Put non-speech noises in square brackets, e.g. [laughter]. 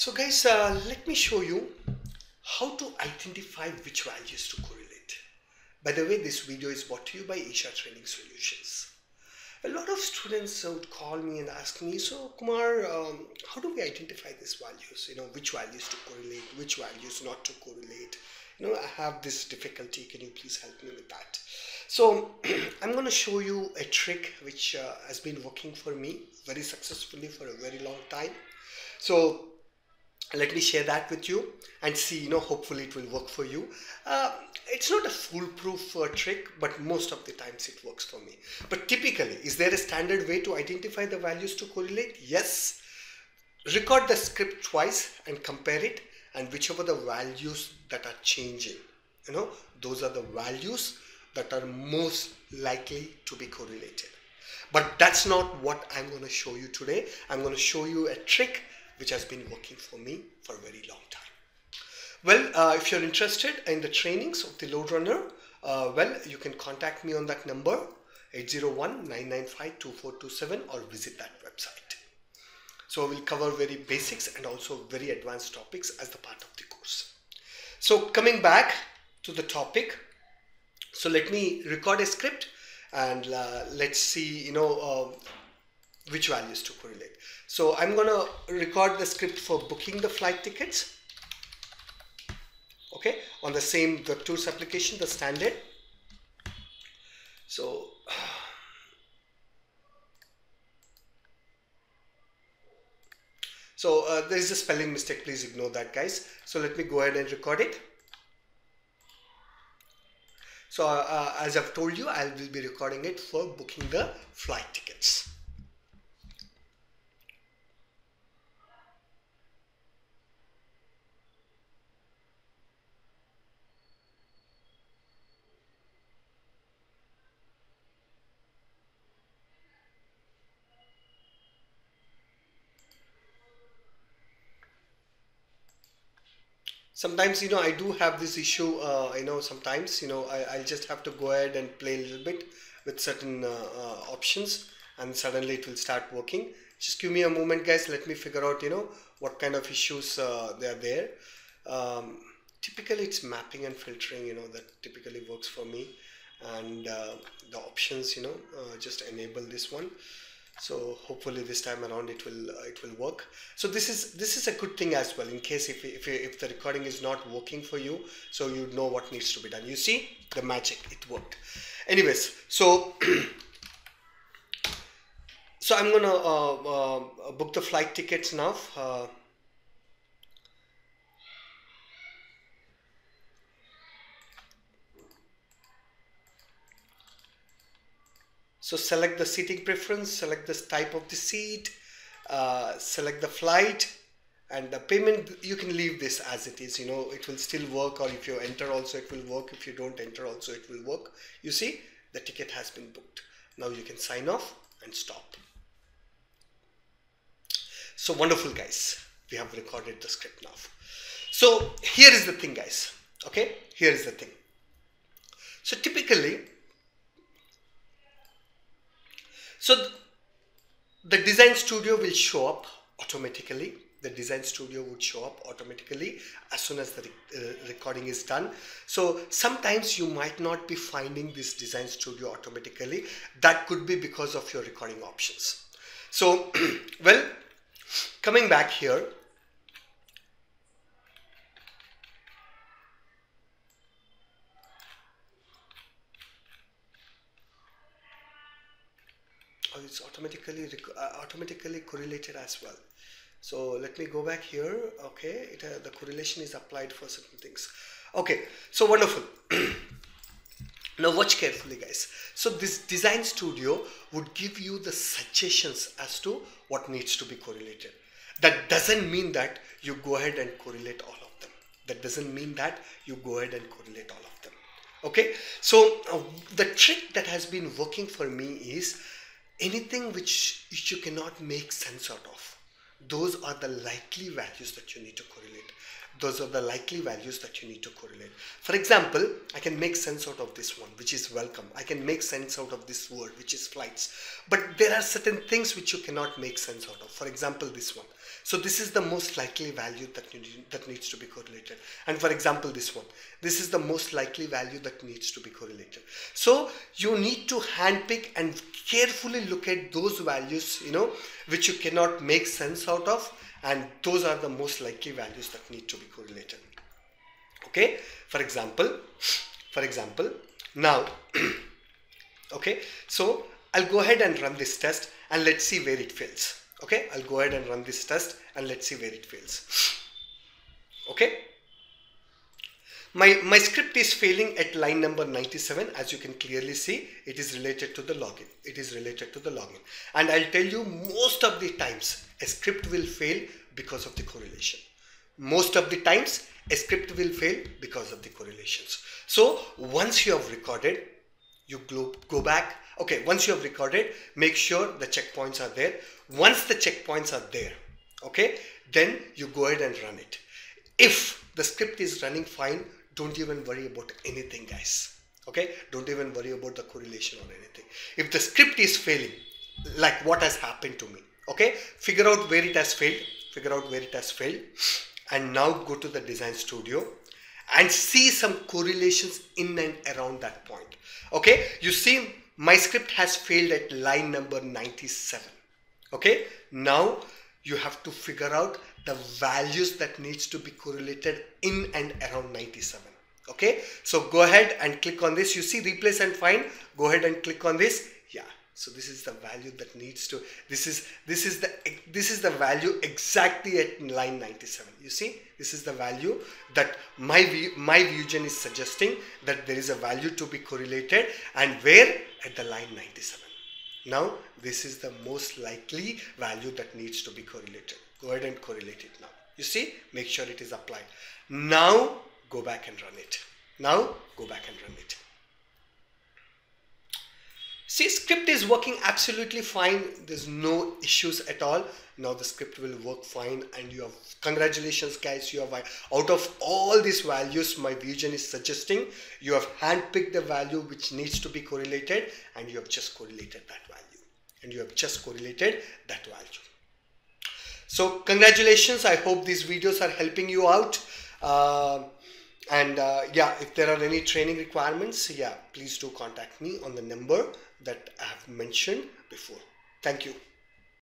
So guys, uh, let me show you how to identify which values to correlate. By the way, this video is brought to you by Isha Training Solutions. A lot of students would call me and ask me, so Kumar, um, how do we identify these values? You know, which values to correlate, which values not to correlate. You know, I have this difficulty. Can you please help me with that? So [clears throat] I'm going to show you a trick which uh, has been working for me very successfully for a very long time. So let me share that with you and see you know hopefully it will work for you. Uh, it's not a foolproof uh, trick but most of the times it works for me. But typically is there a standard way to identify the values to correlate? Yes. Record the script twice and compare it and whichever the values that are changing you know those are the values that are most likely to be correlated. But that's not what i'm going to show you today. I'm going to show you a trick which has been working for me for a very long time. Well, uh, if you're interested in the trainings of the LoadRunner, uh, well, you can contact me on that number 801-995-2427 or visit that website. So we'll cover very basics and also very advanced topics as the part of the course. So coming back to the topic, so let me record a script and uh, let's see, you know, uh, which values to correlate. So I'm going to record the script for booking the flight tickets. Okay, on the same the tools application, the standard. So [sighs] So uh, there is a spelling mistake, please ignore that guys. So let me go ahead and record it. So uh, as I've told you, I will be recording it for booking the flight tickets. Sometimes you know I do have this issue uh, you know sometimes you know I, I'll just have to go ahead and play a little bit with certain uh, uh, options and suddenly it will start working. Just give me a moment guys. Let me figure out you know what kind of issues uh, they are there. Um, typically it's mapping and filtering you know that typically works for me. And uh, the options you know uh, just enable this one so hopefully this time around it will uh, it will work. So this is this is a good thing as well in case if, if if the recording is not working for you so you know what needs to be done. You see the magic it worked. Anyways so [clears throat] so i'm gonna uh, uh, book the flight tickets now So select the seating preference, select this type of the seat, uh, select the flight and the payment you can leave this as it is you know it will still work or if you enter also it will work. If you don't enter also it will work. You see the ticket has been booked. Now you can sign off and stop. So wonderful guys. We have recorded the script now. So here is the thing guys. Okay? Here is the thing. So typically so the design studio will show up automatically. The design studio would show up automatically as soon as the uh, recording is done. So sometimes you might not be finding this design studio automatically. That could be because of your recording options. So, [clears throat] well, coming back here, it's automatically uh, automatically correlated as well. So let me go back here okay? It, uh, the correlation is applied for certain things. Okay so wonderful. [clears throat] Now watch carefully guys. So this design studio would give you the suggestions as to what needs to be correlated. That doesn't mean that you go ahead and correlate all of them. That doesn't mean that you go ahead and correlate all of them. Okay? So uh, the trick that has been working for me is anything which, you cannot make sense out of those are the likely values that you need to correlate those are the likely values that you need to correlate. For example, I can make sense out of this one, which is welcome. I can make sense out of this word, which is flights. But there are certain things which you cannot make sense out of. For example, this one. So this is the most likely value that, need, that needs to be correlated. And for example, this one. This is the most likely value that needs to be correlated. So you need to handpick and carefully look at those values, you know, which you cannot make sense out of and those are the most likely values that need to be correlated. Okay? For example for example now [clears throat] okay? So I'll go ahead and run this test and let's see where it fails. Okay? I'll go ahead and run this test and let's see where it fails. Okay my, my script is failing at line number 97 as you can clearly see it is related to the login. It is related to the login. And I'll tell you most of the times a script will fail because of the correlation. Most of the times a script will fail because of the correlations. So once you have recorded you go, go back. Okay once you have recorded make sure the checkpoints are there. Once the checkpoints are there okay then you go ahead and run it. If the script is running fine don't even worry about anything guys. Okay? Don't even worry about the correlation or anything. If the script is failing like what has happened to me okay? Figure out where it has failed figure out where it has failed and now go to the design studio and see some correlations in and around that point okay? You see my script has failed at line number 97 okay? Now you have to figure out the values that needs to be correlated in and around 97 okay? So go ahead and click on this. You see replace and find. Go ahead and click on this. Yeah. So this is the value that needs to this is this is the this is the value exactly at line 97 you see? This is the value that my view my VuGen is suggesting that there is a value to be correlated and where? At the line 97 now this is the most likely value that needs to be correlated go ahead and correlate it now. You see make sure it is applied. Now go back and run it. Now go back and run it see script is working absolutely fine. There's no issues at all. Now the script will work fine and you have congratulations guys you have out of all these values my VuGen is suggesting you have handpicked the value which needs to be correlated and you have just correlated that value. And you have just correlated that value. So congratulations. I hope these videos are helping you out. Uh, and uh, yeah if there are any training requirements yeah please do contact me on the number that i have mentioned before. Thank you